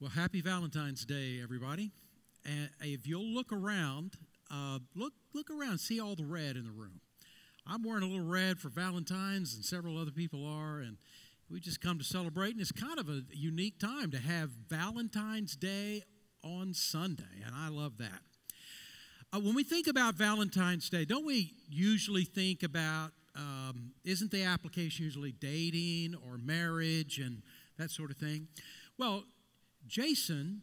Well, happy Valentine's Day, everybody. And if you'll look around, uh, look look around, see all the red in the room. I'm wearing a little red for Valentine's, and several other people are, and we just come to celebrate. And it's kind of a unique time to have Valentine's Day on Sunday, and I love that. Uh, when we think about Valentine's Day, don't we usually think about um, isn't the application usually dating or marriage and that sort of thing? Well, Jason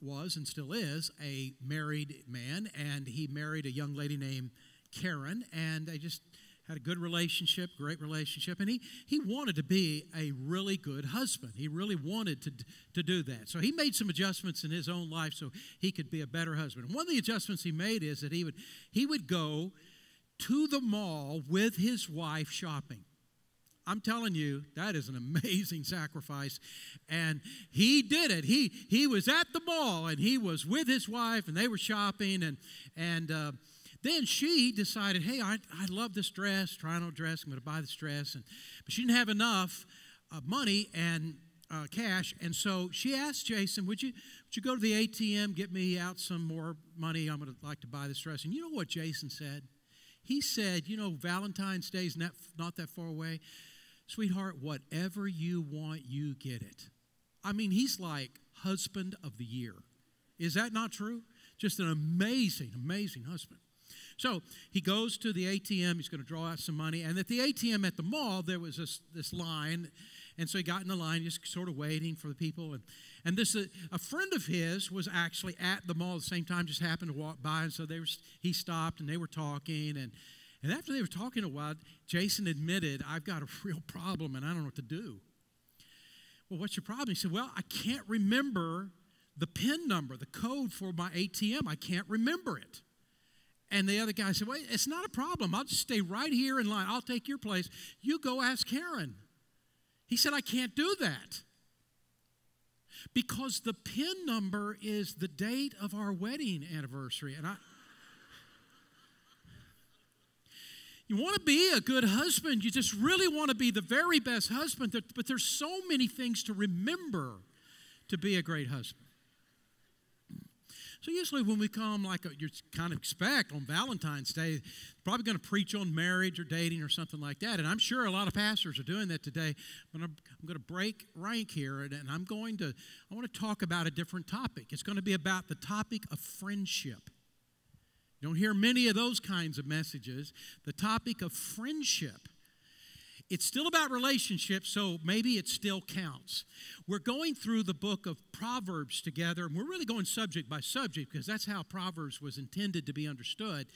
was and still is a married man, and he married a young lady named Karen, and they just had a good relationship, great relationship, and he, he wanted to be a really good husband. He really wanted to, to do that. So he made some adjustments in his own life so he could be a better husband. And one of the adjustments he made is that he would, he would go to the mall with his wife shopping. I'm telling you, that is an amazing sacrifice. And he did it. He, he was at the mall and he was with his wife and they were shopping. And, and uh, then she decided, hey, I, I love this dress, trying on dress. I'm going to buy this dress. And, but she didn't have enough uh, money and uh, cash. And so she asked Jason, would you, would you go to the ATM, get me out some more money? I'm going to like to buy this dress. And you know what Jason said? He said, you know, Valentine's Day is not, not that far away. Sweetheart, whatever you want, you get it. I mean, he's like husband of the year. Is that not true? Just an amazing, amazing husband. So he goes to the ATM. He's going to draw out some money. And at the ATM at the mall, there was this, this line. And so he got in the line, just sort of waiting for the people. And, and this uh, a friend of his was actually at the mall at the same time, just happened to walk by. And so they were, he stopped and they were talking. And and after they were talking a while, Jason admitted, I've got a real problem and I don't know what to do. Well, what's your problem? He said, Well, I can't remember the PIN number, the code for my ATM. I can't remember it. And the other guy said, Well, it's not a problem. I'll just stay right here in line. I'll take your place. You go ask Karen. He said, I can't do that. Because the PIN number is the date of our wedding anniversary. And I, You want to be a good husband. You just really want to be the very best husband. But there's so many things to remember to be a great husband. So usually when we come, like a, you kind of expect on Valentine's Day, probably going to preach on marriage or dating or something like that. And I'm sure a lot of pastors are doing that today. But I'm, I'm going to break rank here, and I'm going to I want to talk about a different topic. It's going to be about the topic of friendship. You don't hear many of those kinds of messages. The topic of friendship. It's still about relationships, so maybe it still counts. We're going through the book of Proverbs together, and we're really going subject by subject because that's how Proverbs was intended to be understood.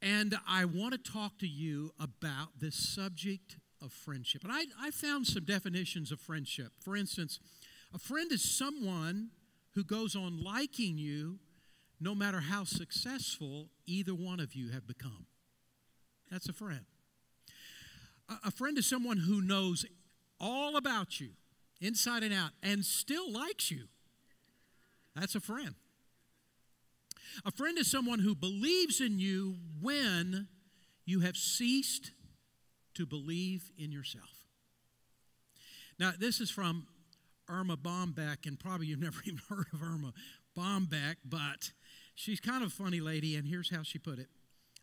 And I want to talk to you about this subject of friendship. And I, I found some definitions of friendship. For instance, a friend is someone who goes on liking you no matter how successful either one of you have become. That's a friend. A friend is someone who knows all about you, inside and out, and still likes you. That's a friend. A friend is someone who believes in you when you have ceased to believe in yourself. Now, this is from Erma Bombeck, and probably you've never even heard of Erma Bombeck, but She's kind of a funny lady, and here's how she put it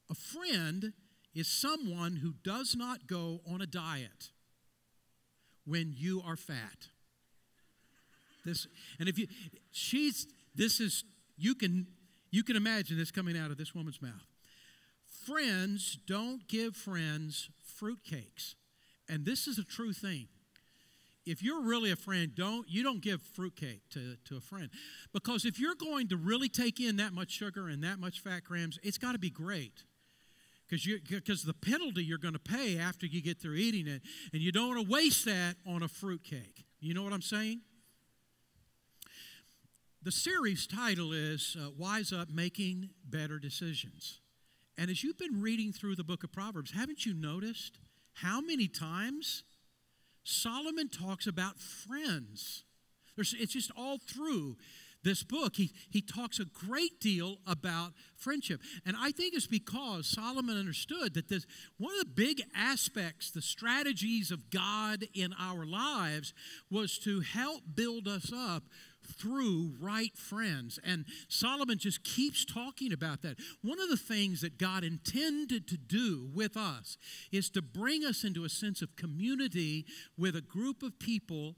A friend is someone who does not go on a diet when you are fat. This, and if you, she's, this is, you can, you can imagine this coming out of this woman's mouth. Friends don't give friends fruitcakes. And this is a true thing if you're really a friend, don't you don't give fruitcake to, to a friend. Because if you're going to really take in that much sugar and that much fat grams, it's got to be great. Because you because the penalty you're going to pay after you get through eating it, and you don't want to waste that on a fruitcake. You know what I'm saying? The series title is uh, Wise Up Making Better Decisions. And as you've been reading through the book of Proverbs, haven't you noticed how many times Solomon talks about friends. There's, it's just all through this book. He, he talks a great deal about friendship. And I think it's because Solomon understood that this, one of the big aspects, the strategies of God in our lives, was to help build us up through right friends. And Solomon just keeps talking about that. One of the things that God intended to do with us is to bring us into a sense of community with a group of people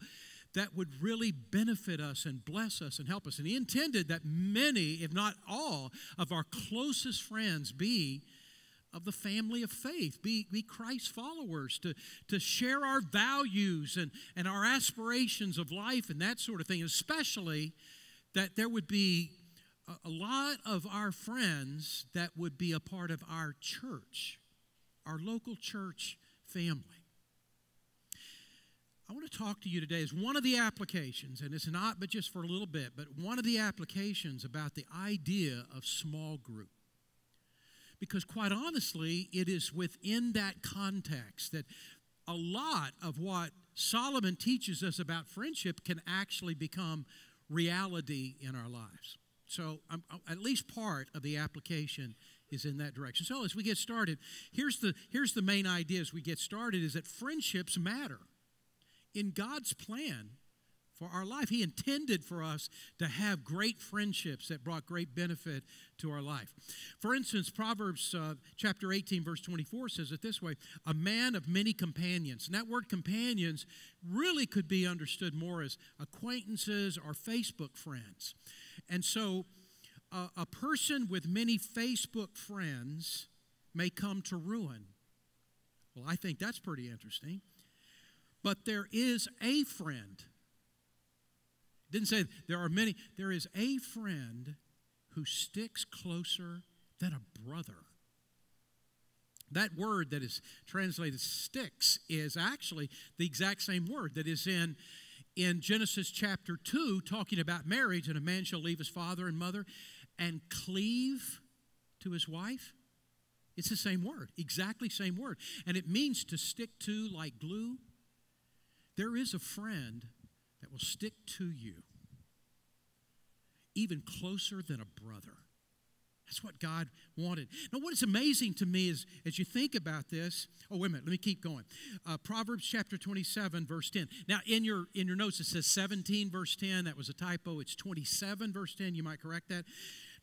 that would really benefit us and bless us and help us. And He intended that many, if not all, of our closest friends be of the family of faith, be, be Christ followers, to, to share our values and, and our aspirations of life and that sort of thing, especially that there would be a, a lot of our friends that would be a part of our church, our local church family. I want to talk to you today as one of the applications, and it's not but just for a little bit, but one of the applications about the idea of small group because, quite honestly, it is within that context that a lot of what Solomon teaches us about friendship can actually become reality in our lives. So, um, at least part of the application is in that direction. So, as we get started, here's the, here's the main idea as we get started is that friendships matter. In God's plan, for our life. He intended for us to have great friendships that brought great benefit to our life. For instance, Proverbs uh, chapter 18, verse 24 says it this way A man of many companions. And that word companions really could be understood more as acquaintances or Facebook friends. And so, uh, a person with many Facebook friends may come to ruin. Well, I think that's pretty interesting. But there is a friend didn't say there are many. There is a friend who sticks closer than a brother. That word that is translated sticks is actually the exact same word that is in, in Genesis chapter 2, talking about marriage, and a man shall leave his father and mother and cleave to his wife. It's the same word, exactly same word. And it means to stick to like glue. There is a friend that will stick to you even closer than a brother. That's what God wanted. Now, what is amazing to me is as you think about this. Oh, wait a minute. Let me keep going. Uh, Proverbs chapter 27, verse 10. Now, in your in your notes, it says 17, verse 10. That was a typo. It's 27, verse 10. You might correct that.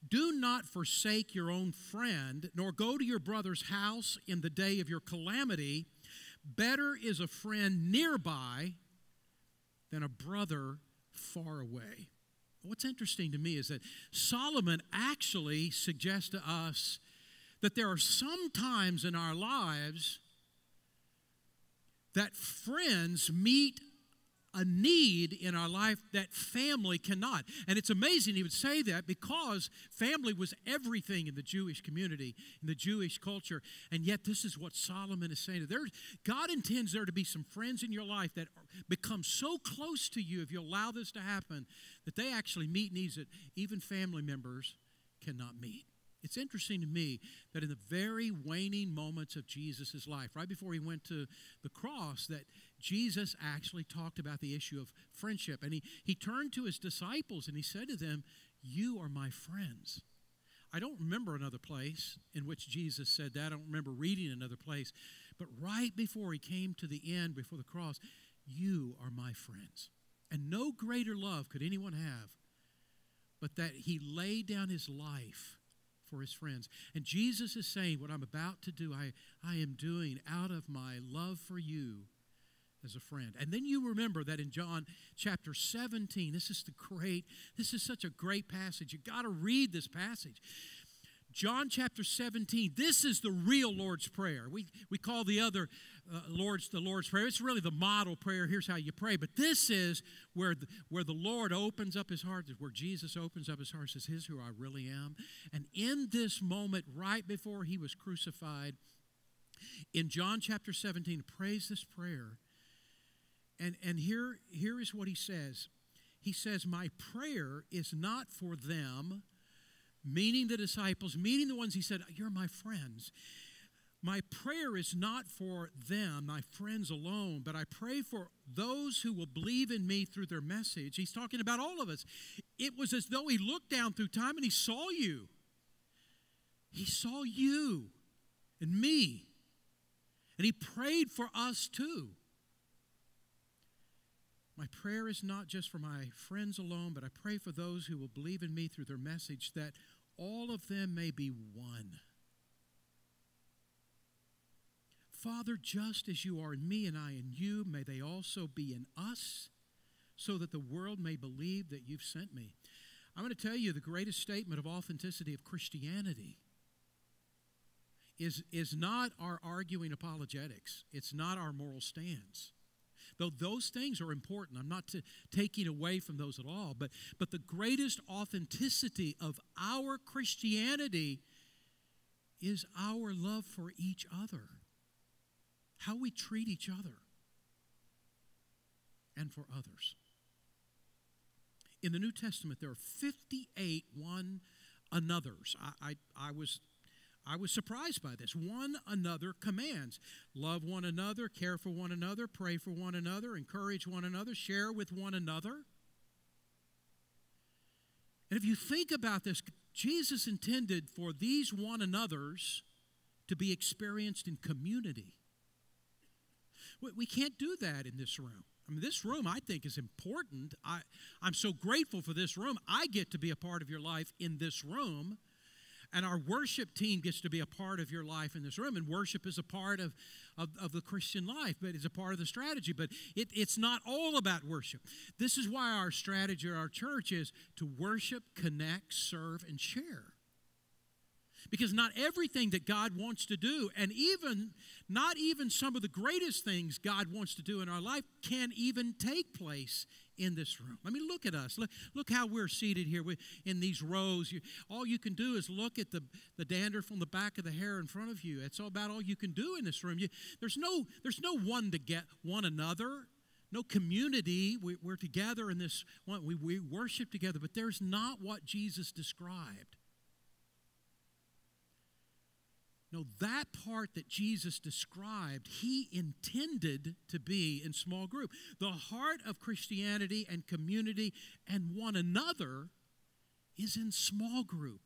Do not forsake your own friend, nor go to your brother's house in the day of your calamity. Better is a friend nearby than a brother far away. What's interesting to me is that Solomon actually suggests to us that there are some times in our lives that friends meet a need in our life that family cannot. And it's amazing he would say that because family was everything in the Jewish community, in the Jewish culture. And yet, this is what Solomon is saying. God intends there to be some friends in your life that become so close to you if you allow this to happen that they actually meet needs that even family members cannot meet. It's interesting to me that in the very waning moments of Jesus' life, right before he went to the cross, that Jesus actually talked about the issue of friendship. And he, he turned to his disciples and he said to them, You are my friends. I don't remember another place in which Jesus said that. I don't remember reading another place. But right before he came to the end, before the cross, you are my friends. And no greater love could anyone have but that he laid down his life for his friends. And Jesus is saying, What I'm about to do, I, I am doing out of my love for you as a friend. And then you remember that in John chapter 17, this is the great, this is such a great passage. You got to read this passage. John chapter 17, this is the real Lord's Prayer. We, we call the other uh, Lord's the Lord's Prayer. It's really the model prayer. Here's how you pray. But this is where the, where the Lord opens up his heart, where Jesus opens up his heart says, Here's who I really am. And in this moment, right before he was crucified, in John chapter 17, prays this prayer. And, and here, here is what he says He says, My prayer is not for them, meaning the disciples, meaning the ones he said, You're my friends. My prayer is not for them, my friends alone, but I pray for those who will believe in me through their message. He's talking about all of us. It was as though he looked down through time and he saw you. He saw you and me. And he prayed for us too. My prayer is not just for my friends alone, but I pray for those who will believe in me through their message that all of them may be one. Father, just as you are in me and I in you, may they also be in us, so that the world may believe that you've sent me. I'm going to tell you the greatest statement of authenticity of Christianity is, is not our arguing apologetics, it's not our moral stance. Though those things are important, I'm not taking away from those at all, but, but the greatest authenticity of our Christianity is our love for each other, how we treat each other and for others. In the New Testament, there are 58 one another's. I, I, I was I was surprised by this. One another commands love one another, care for one another, pray for one another, encourage one another, share with one another. And if you think about this, Jesus intended for these one another's to be experienced in community. We can't do that in this room. I mean, this room I think is important. I, I'm so grateful for this room. I get to be a part of your life in this room. And our worship team gets to be a part of your life in this room. And worship is a part of, of, of the Christian life, but it's a part of the strategy. But it, it's not all about worship. This is why our strategy at our church is to worship, connect, serve, and share. Because not everything that God wants to do, and even not even some of the greatest things God wants to do in our life, can even take place in this room. I mean, look at us. Look, look how we're seated here in these rows. You, all you can do is look at the, the dander from the back of the hair in front of you. It's all about all you can do in this room. You, there's, no, there's no one to get one another, no community. We, are together in this one. We, we worship together, but there's not what Jesus described. No, that part that Jesus described, he intended to be in small group. The heart of Christianity and community and one another is in small group.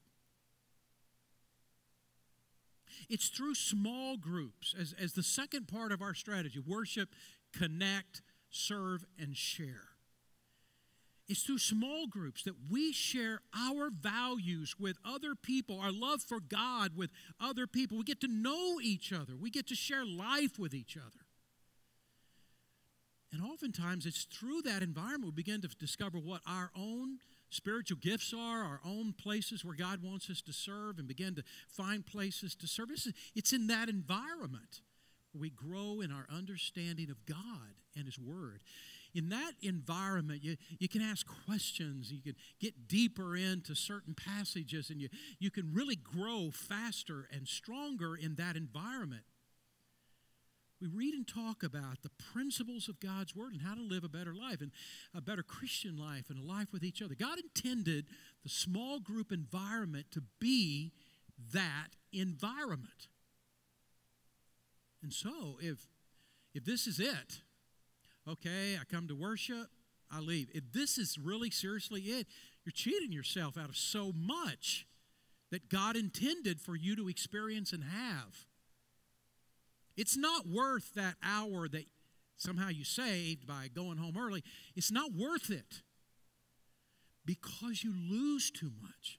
It's through small groups as, as the second part of our strategy worship, connect, serve, and share. It's through small groups that we share our values with other people, our love for God with other people. We get to know each other, we get to share life with each other. And oftentimes it's through that environment we begin to discover what our own spiritual gifts are, our own places where God wants us to serve, and begin to find places to serve. It's in that environment we grow in our understanding of God and His Word in that environment, you, you can ask questions, you can get deeper into certain passages, and you, you can really grow faster and stronger in that environment. We read and talk about the principles of God's Word and how to live a better life and a better Christian life and a life with each other. God intended the small group environment to be that environment. And so, if, if this is it, okay, I come to worship, I leave. If this is really seriously it, you're cheating yourself out of so much that God intended for you to experience and have. It's not worth that hour that somehow you saved by going home early. It's not worth it because you lose too much.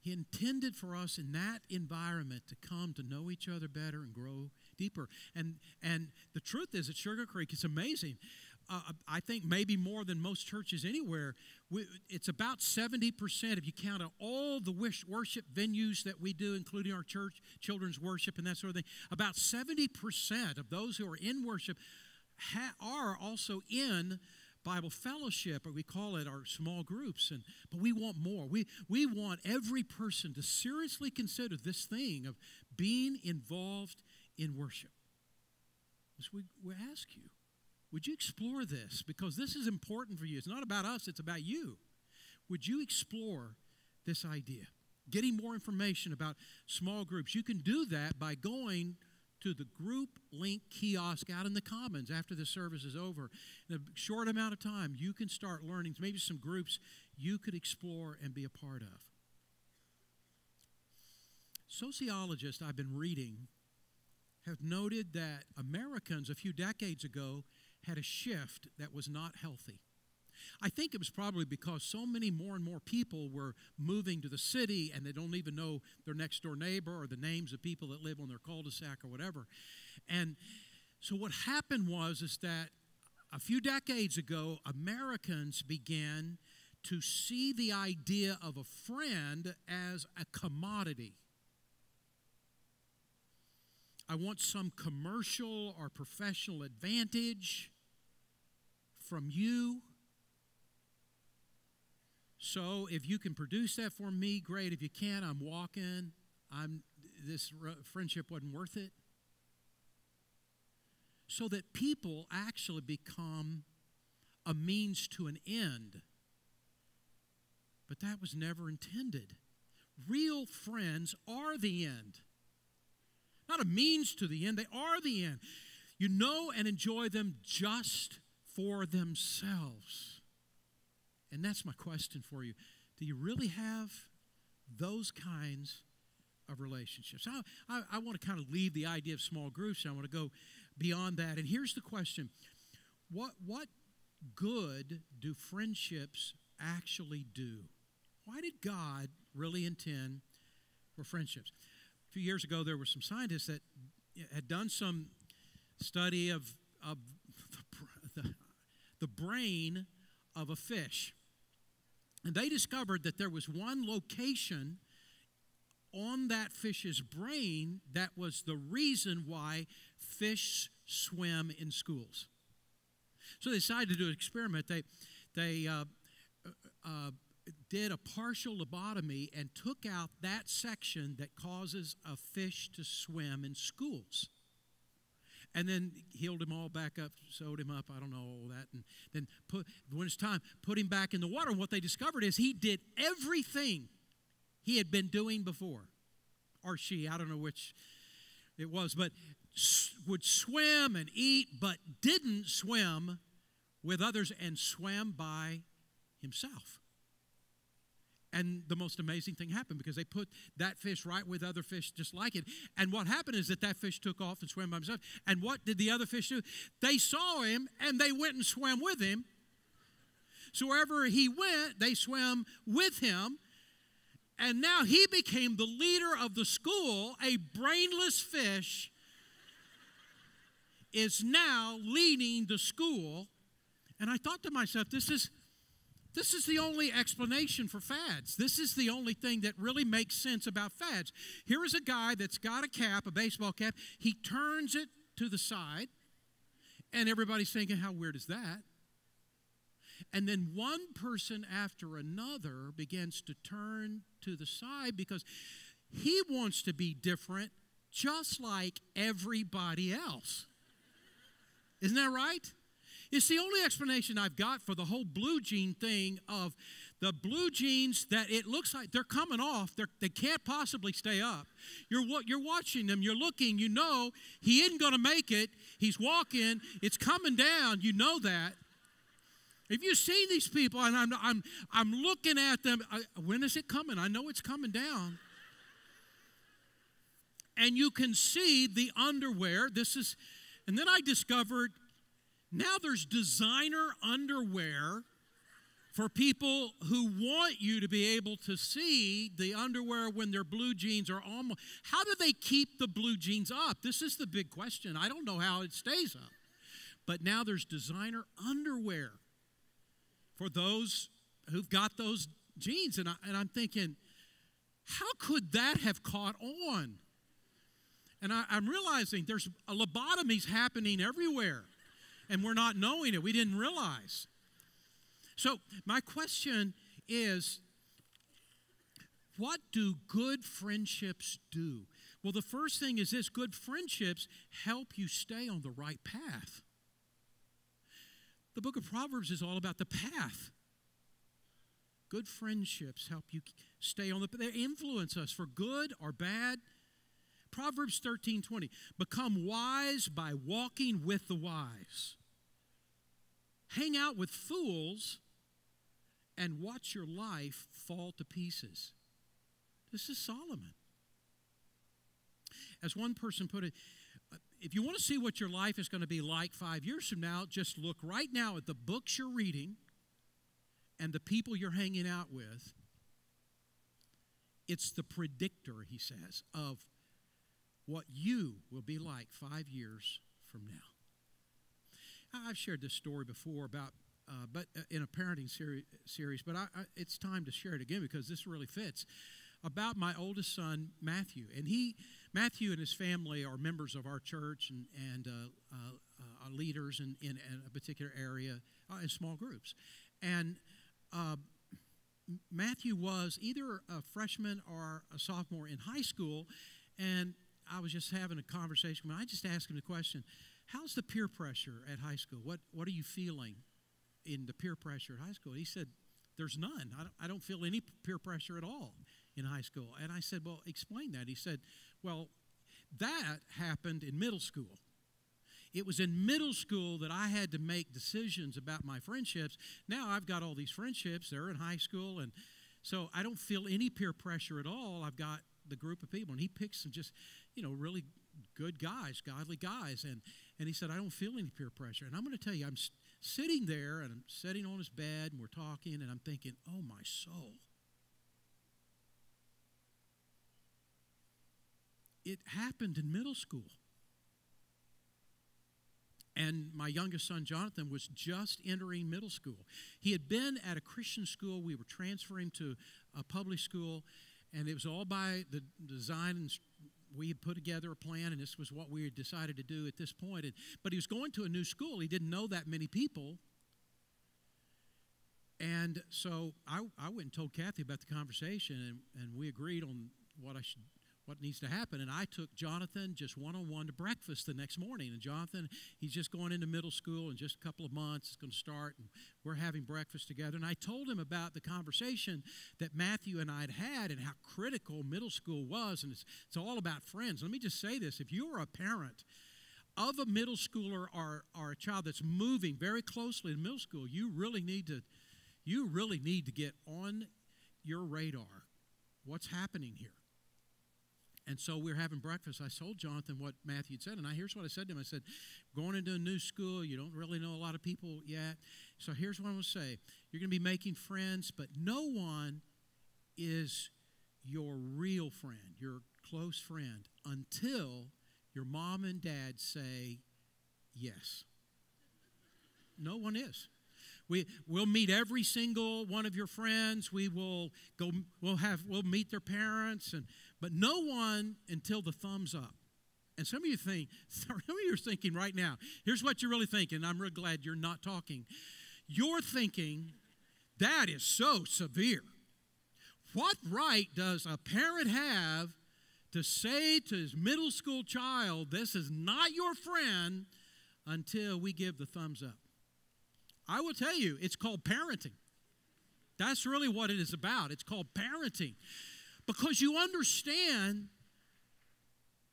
He intended for us in that environment to come to know each other better and grow deeper. And and the truth is, at Sugar Creek, it's amazing. Uh, I think maybe more than most churches anywhere. We, it's about 70%, if you count all the wish worship venues that we do, including our church, children's worship, and that sort of thing. About 70% of those who are in worship ha- are also in Bible fellowship, or we call it our small groups. And but we want more. We we want every person to seriously consider this thing of being involved in worship. We, we ask you, would you explore this? Because this is important for you. It's not about us, it's about you. Would you explore this idea? Getting more information about small groups. You can do that by going to the group link kiosk out in the commons after the service is over. In a short amount of time, you can start learning maybe some groups you could explore and be a part of. Sociologists I've been reading have noted that Americans a few decades ago had a shift that was not healthy. I think it was probably because so many more and more people were moving to the city and they don't even know their next door neighbor or the names of people that live on their cul-de-sac or whatever. And so what happened was is that a few decades ago, Americans began to see the idea of a friend as a commodity. I want some commercial or professional advantage from you. So if you can produce that for me, great. If you can't, I'm walking. I'm this friendship wasn't worth it. So that people actually become a means to an end. But that was never intended. Real friends are the end. Not a means to the end, they are the end. You know and enjoy them just for themselves. And that's my question for you. Do you really have those kinds of relationships? I, I, I want to kind of leave the idea of small groups. I want to go beyond that. And here's the question What, what good do friendships actually do? Why did God really intend for friendships? Few years ago, there were some scientists that had done some study of, of the, the, the brain of a fish. And they discovered that there was one location on that fish's brain that was the reason why fish swim in schools. So they decided to do an experiment. They, they uh, uh, uh did a partial lobotomy and took out that section that causes a fish to swim in schools and then healed him all back up, sewed him up, I don't know all that, and then put when it's time, put him back in the water. And what they discovered is he did everything he had been doing before, or she, I don't know which it was, but would swim and eat, but didn't swim with others and swam by himself. And the most amazing thing happened because they put that fish right with other fish just like it. And what happened is that that fish took off and swam by himself. And what did the other fish do? They saw him and they went and swam with him. So wherever he went, they swam with him. And now he became the leader of the school. A brainless fish is now leading the school. And I thought to myself, this is this is the only explanation for fads. This is the only thing that really makes sense about fads. Here is a guy that's got a cap, a baseball cap. He turns it to the side, and everybody's thinking, how weird is that? And then one person after another begins to turn to the side because he wants to be different just like everybody else. Isn't that right? It's the only explanation I've got for the whole blue jean thing of the blue jeans that it looks like they're coming off. They're, they can not possibly stay up. You're, you're watching them. You're looking. You know he isn't going to make it. He's walking. It's coming down. You know that. If you see these people, and I'm, I'm, I'm looking at them, I, when is it coming? I know it's coming down. And you can see the underwear. This is, and then I discovered now there's designer underwear for people who want you to be able to see the underwear when their blue jeans are almost. How do they keep the blue jeans up? This is the big question. I don't know how it stays up. But now there's designer underwear for those who've got those jeans. And, I, and I'm thinking, how could that have caught on? And I, am realizing there's a lobotomies happening everywhere and we're not knowing it. We didn't realize. So, my question is what do good friendships do? Well, the first thing is this good friendships help you stay on the right path. The book of Proverbs is all about the path. Good friendships help you stay on the they influence us for good or bad. Proverbs 13 20. Become wise by walking with the wise. Hang out with fools and watch your life fall to pieces. This is Solomon. As one person put it, if you want to see what your life is going to be like five years from now, just look right now at the books you're reading and the people you're hanging out with. It's the predictor, he says, of what you will be like five years from now. I've shared this story before about, uh, but uh, in a parenting seri- series, but I, I, it's time to share it again because this really fits. About my oldest son Matthew, and he, Matthew and his family are members of our church and and uh, uh, uh leaders in, in, in, a particular area in small groups, and. Matthew was either a freshman or a sophomore in high school, and I was just having a conversation. I just asked him the question, "How's the peer pressure at high school? What What are you feeling in the peer pressure at high school?" He said, "There's none. I don't, I don't feel any peer pressure at all in high school." And I said, "Well, explain that." He said, "Well, that happened in middle school." It was in middle school that I had to make decisions about my friendships. Now I've got all these friendships, they're in high school, and so I don't feel any peer pressure at all. I've got the group of people, and he picks some just you know, really good guys, godly guys. And, and he said, I don't feel any peer pressure. And I'm going to tell you, I'm sitting there and I'm sitting on his bed and we're talking, and I'm thinking, oh, my soul. It happened in middle school. And my youngest son, Jonathan, was just entering middle school. He had been at a Christian school. We were transferring to a public school, and it was all by the design and we had put together a plan, and this was what we had decided to do at this point. And, but he was going to a new school. He didn't know that many people. And so I, I went and told Kathy about the conversation, and, and we agreed on what I should what needs to happen. And I took Jonathan just one on one to breakfast the next morning. And Jonathan, he's just going into middle school in just a couple of months. It's going to start, and we're having breakfast together. And I told him about the conversation that Matthew and I had had and how critical middle school was. And it's, it's all about friends. Let me just say this if you are a parent, of a middle schooler or, or a child that's moving very closely in middle school, you really need to you really need to get on your radar what's happening here and so we were having breakfast. I told Jonathan what Matthew had said, and I here's what I said to him. I said, "Going into a new school, you don't really know a lot of people yet. So here's what I'm going to say: You're going to be making friends, but no one is your real friend, your close friend, until your mom and dad say yes. No one is. We, we'll meet every single one of your friends. We will go, we'll have, we'll meet their parents, and, but no one until the thumbs up. And some of you think, some of you are thinking right now, here's what you're really thinking. I'm really glad you're not talking. You're thinking, that is so severe. What right does a parent have to say to his middle school child, this is not your friend until we give the thumbs up? I will tell you, it's called parenting. That's really what it is about. It's called parenting. Because you understand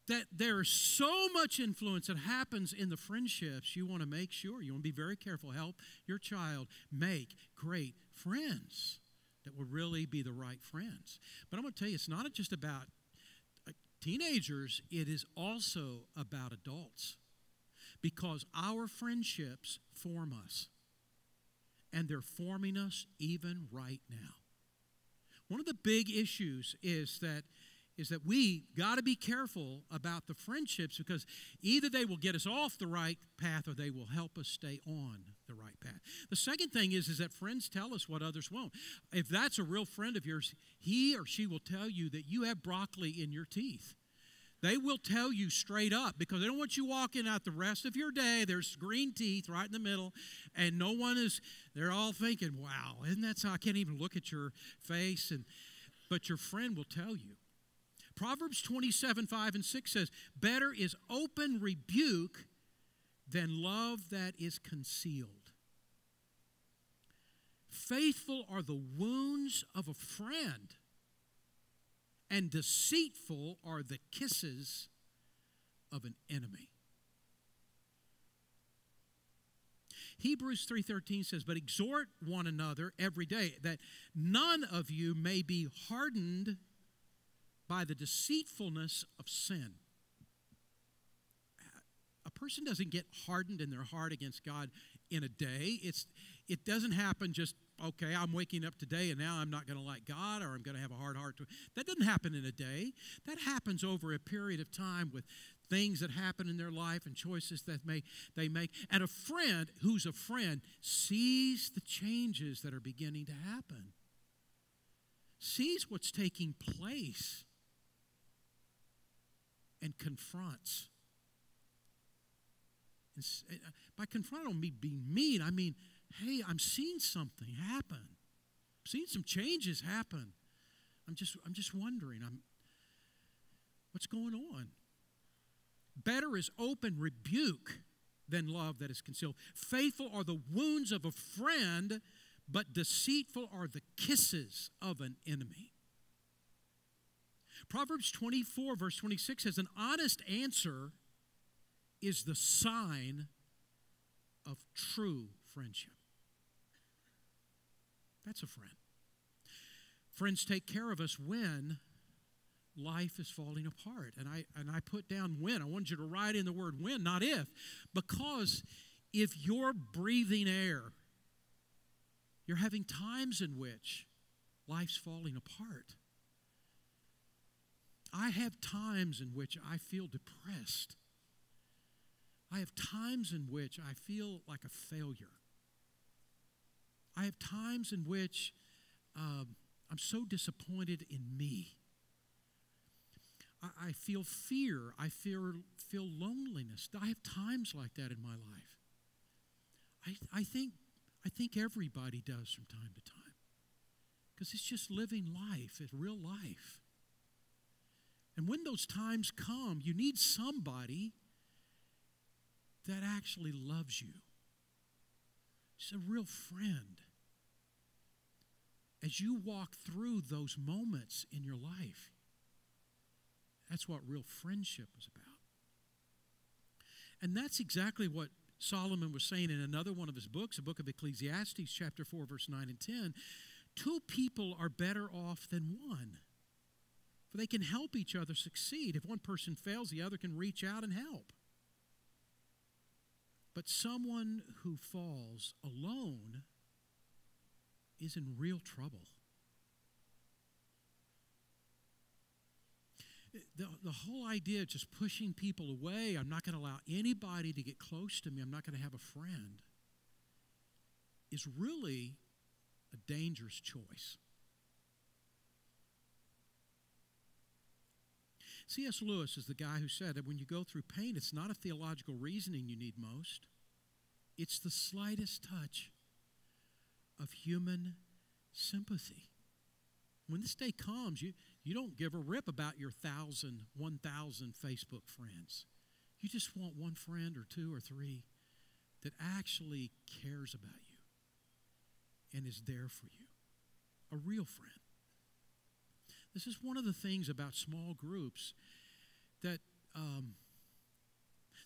that there's so much influence that happens in the friendships, you want to make sure, you want to be very careful. Help your child make great friends that will really be the right friends. But I'm going to tell you, it's not just about uh, teenagers, it is also about adults. Because our friendships form us and they're forming us even right now. One of the big issues is that is that we got to be careful about the friendships because either they will get us off the right path or they will help us stay on the right path. The second thing is is that friends tell us what others won't. If that's a real friend of yours, he or she will tell you that you have broccoli in your teeth. They will tell you straight up because they don't want you walking out the rest of your day. There's green teeth right in the middle, and no one is, they're all thinking, wow, isn't that so? I can't even look at your face. And, but your friend will tell you. Proverbs 27 5 and 6 says, Better is open rebuke than love that is concealed. Faithful are the wounds of a friend and deceitful are the kisses of an enemy. Hebrews 3:13 says, "But exhort one another every day that none of you may be hardened by the deceitfulness of sin." a person doesn't get hardened in their heart against God in a day. It's it doesn't happen just okay, I'm waking up today and now I'm not going to like God or I'm going to have a hard heart. That doesn't happen in a day. That happens over a period of time with things that happen in their life and choices that may, they make. And a friend who's a friend sees the changes that are beginning to happen, sees what's taking place, and confronts. And uh, by confront, I don't mean being mean. I mean, hey, I'm seeing something happen. I'm seeing some changes happen. I'm just, I'm just wondering, I'm, what's going on? Better is open rebuke than love that is concealed. Faithful are the wounds of a friend, but deceitful are the kisses of an enemy. Proverbs 24, verse 26 says, An honest answer is the sign of true friendship. That's a friend. Friends take care of us when life is falling apart. And I and I put down when. I want you to write in the word when, not if. Because if you're breathing air, you're having times in which life's falling apart. I have times in which I feel depressed. I have times in which I feel like a failure. I have times in which um, I'm so disappointed in me. I, I feel fear. I feel, feel loneliness. I have times like that in my life. I, I, think, I think everybody does from time to time because it's just living life, it's real life. And when those times come, you need somebody that actually loves you. It's a real friend. As you walk through those moments in your life, that's what real friendship is about. And that's exactly what Solomon was saying in another one of his books, a book of Ecclesiastes, chapter 4, verse 9 and 10. Two people are better off than one, for they can help each other succeed. If one person fails, the other can reach out and help. But someone who falls alone is in real trouble. The, the whole idea of just pushing people away, I'm not going to allow anybody to get close to me, I'm not going to have a friend, is really a dangerous choice. C.S. Lewis is the guy who said that when you go through pain, it's not a theological reasoning you need most, it's the slightest touch of human sympathy. When this day comes, you, you don't give a rip about your thousand, one thousand Facebook friends. You just want one friend or two or three that actually cares about you and is there for you. A real friend. This is one of the things about small groups that um,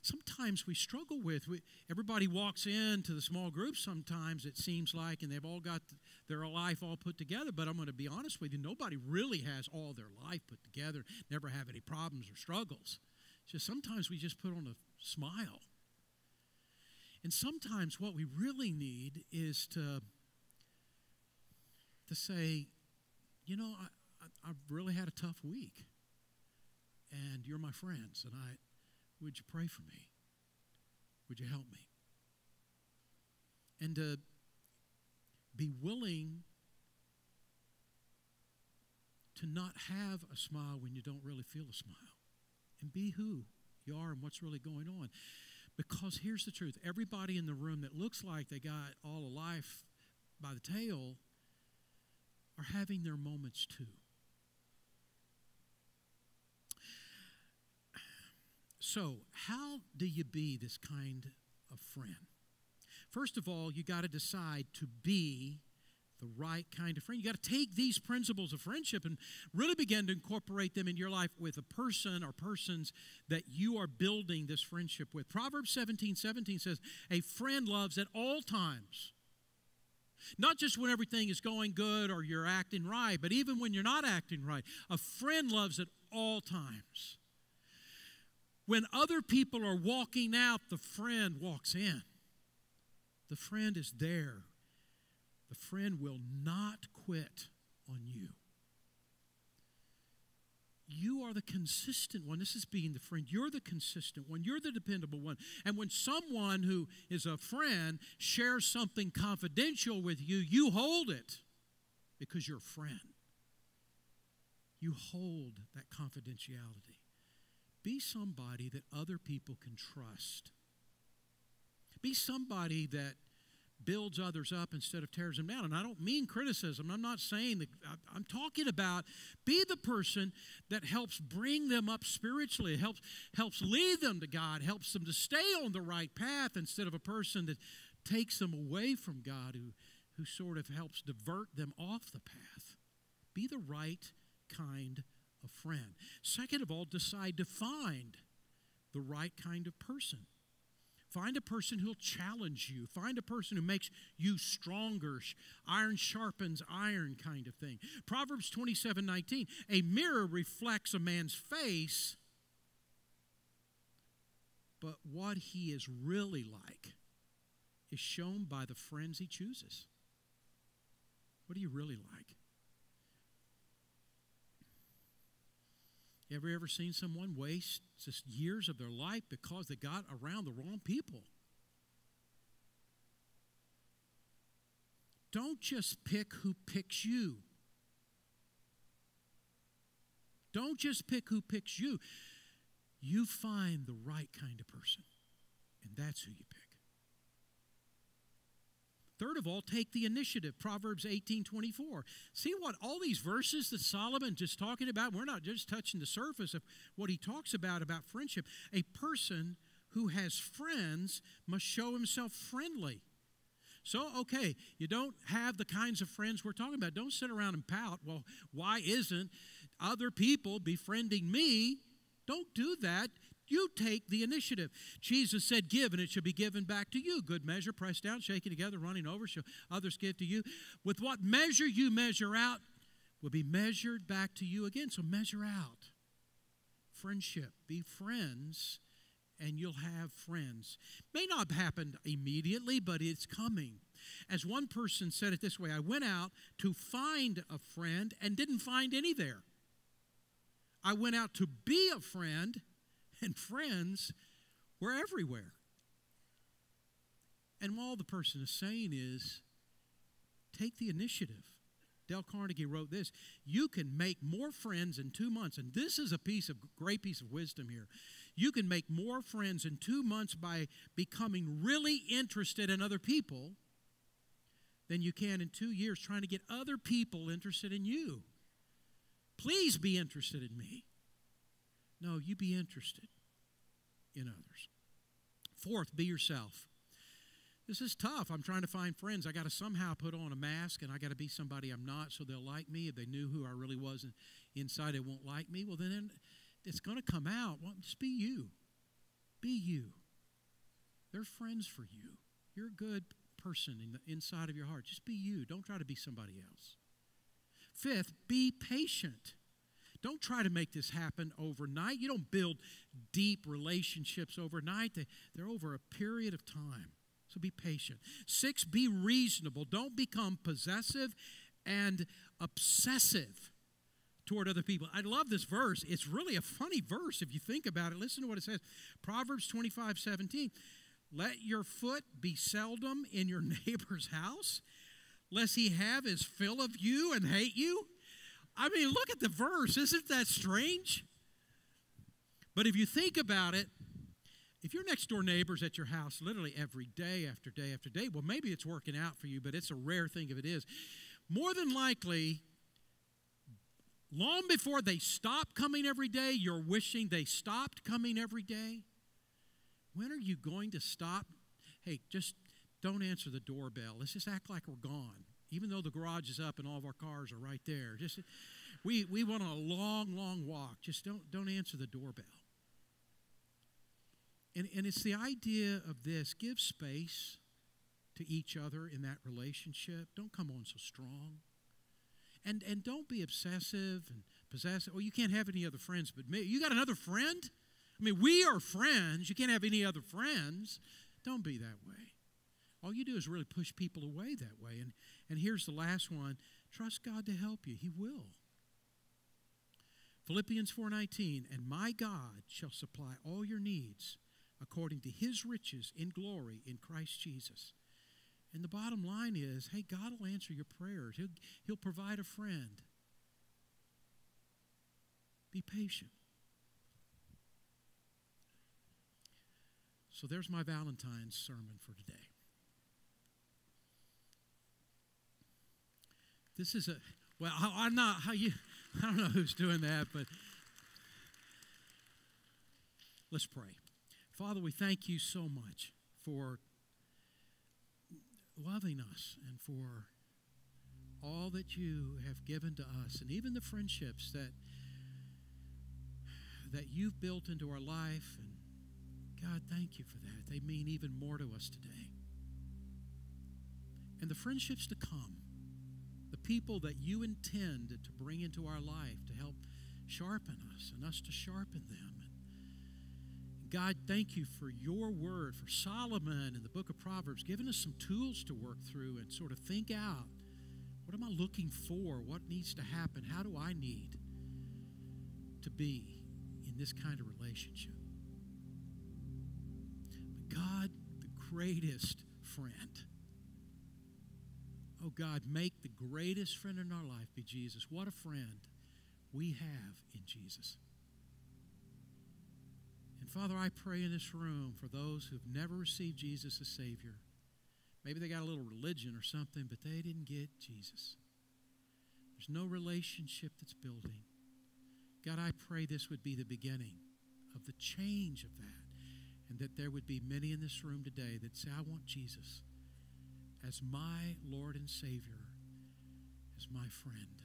sometimes we struggle with. We, everybody walks into the small group sometimes, it seems like, and they've all got their life all put together. But I'm going to be honest with you, nobody really has all their life put together, never have any problems or struggles. Just sometimes we just put on a smile. And sometimes what we really need is to, to say, you know, I, I've really had a tough week. And you're my friends, and I would you pray for me? Would you help me? And to be willing to not have a smile when you don't really feel a smile. And be who you are and what's really going on. Because here's the truth everybody in the room that looks like they got all of life by the tail are having their moments too. So, how do you be this kind of friend? First of all, you got to decide to be the right kind of friend. You got to take these principles of friendship and really begin to incorporate them in your life with a person or persons that you are building this friendship with. Proverbs 17 17 says, A friend loves at all times. Not just when everything is going good or you're acting right, but even when you're not acting right. A friend loves at all times. When other people are walking out, the friend walks in. The friend is there. The friend will not quit on you. You are the consistent one. This is being the friend. You're the consistent one. You're the dependable one. And when someone who is a friend shares something confidential with you, you hold it because you're a friend. You hold that confidentiality. Be somebody that other people can trust. Be somebody that builds others up instead of tears them down. And I don't mean criticism. I'm not saying that. I'm talking about be the person that helps bring them up spiritually, helps helps lead them to God, helps them to stay on the right path instead of a person that takes them away from God who who sort of helps divert them off the path. Be the right kind of friend. Second of all, decide to find the right kind of person. Find a person who'll challenge you. Find a person who makes you stronger. Iron sharpens iron kind of thing. Proverbs 27 19. A mirror reflects a man's face, but what he is really like is shown by the friends he chooses. What are you really like? Ever ever seen someone waste just years of their life because they got around the wrong people? Don't just pick who picks you. Don't just pick who picks you. You find the right kind of person, and that's who you pick. Third of all, take the initiative. Proverbs 18 24. See what all these verses that Solomon just talking about, we're not just touching the surface of what he talks about about friendship. A person who has friends must show himself friendly. So, okay, you don't have the kinds of friends we're talking about. Don't sit around and pout. Well, why isn't other people befriending me? Don't do that. You take the initiative. Jesus said, Give, and it shall be given back to you. Good measure, pressed down, shaken together, running over, shall others give to you. With what measure you measure out will be measured back to you again. So measure out. Friendship. Be friends, and you'll have friends. May not happen immediately, but it's coming. As one person said it this way I went out to find a friend and didn't find any there. I went out to be a friend and friends were everywhere. And all the person is saying is take the initiative. Dale Carnegie wrote this You can make more friends in two months. And this is a piece of great piece of wisdom here. You can make more friends in two months by becoming really interested in other people than you can in two years trying to get other people interested in you. Please be interested in me. No, you be interested in others. Fourth, be yourself. This is tough. I'm trying to find friends. I got to somehow put on a mask and I got to be somebody I'm not so they'll like me. If they knew who I really was inside, they won't like me. Well, then it's going to come out. Well, just be you. Be you. They're friends for you. You're a good person in the inside of your heart. Just be you. Don't try to be somebody else. Fifth, be patient. Don't try to make this happen overnight. You don't build deep relationships overnight, they, they're over a period of time. So be patient. Six, be reasonable. Don't become possessive and obsessive toward other people. I love this verse. It's really a funny verse if you think about it. Listen to what it says Proverbs 25 17. Let your foot be seldom in your neighbor's house, lest he have his fill of you and hate you. I mean, look at the verse. Isn't that strange? But if you think about it, if your next door neighbor's at your house literally every day after day after day, well, maybe it's working out for you, but it's a rare thing if it is. More than likely, long before they stop coming every day, you're wishing they stopped coming every day. When are you going to stop? Hey, just don't answer the doorbell. Let's just act like we're gone even though the garage is up and all of our cars are right there. Just we we went on a long, long walk. Just don't don't answer the doorbell. And and it's the idea of this: give space to each other in that relationship. Don't come on so strong. And and don't be obsessive and possessive. Oh, you can't have any other friends but me. You got another friend? I mean, we are friends. You can't have any other friends. Don't be that way. All you do is really push people away that way. And, and here's the last one trust God to help you. He will. Philippians 4:19 and my God shall supply all your needs according to his riches in glory in Christ Jesus. And the bottom line is, hey, God will answer your prayers. He'll, he'll provide a friend. Be patient. So there's my Valentine's sermon for today. This is a well, I, am not how you. I don't know who's doing that, but let's pray. Father, we thank you so much for loving us and for all that you have given to us, and even the friendships that that you've built into our life. And God, thank you for that. They mean even more to us today. And the friendships to come people that you intend to bring into our life to help sharpen us and us to sharpen them. And God, thank you for your word, for Solomon in the book of Proverbs, giving us some tools to work through and sort of think out what am I looking for? What needs to happen? How do I need to be in this kind of relationship? But God, the greatest friend Oh God, make the greatest friend in our life be Jesus. What a friend we have in Jesus. And Father, I pray in this room for those who've never received Jesus as Savior. Maybe they got a little religion or something, but they didn't get Jesus. There's no relationship that's building. God, I pray this would be the beginning of the change of that, and that there would be many in this room today that say, I want Jesus as my Lord and Savior, as my friend.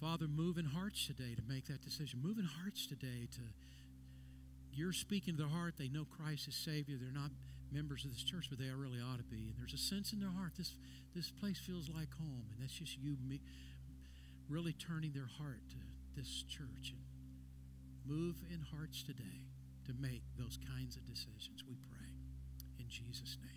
Father, move in hearts today to make that decision. Move in hearts today to, you're speaking to their heart. They know Christ is Savior. They're not members of this church, but they really ought to be. And there's a sense in their heart, this, this place feels like home. And that's just you me, really turning their heart to this church. And move in hearts today to make those kinds of decisions, we pray. In Jesus' name.